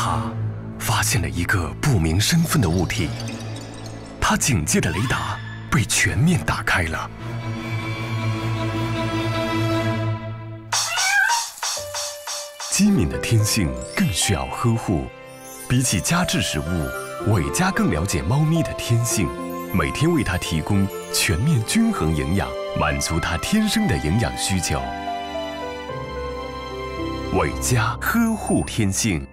他发现了一个不明身份的物体，他警戒的雷达被全面打开了。机敏的天性更需要呵护，比起家制食物，伟嘉更了解猫咪的天性，每天为它提供全面均衡营养，满足它天生的营养需求。伟嘉呵护天性。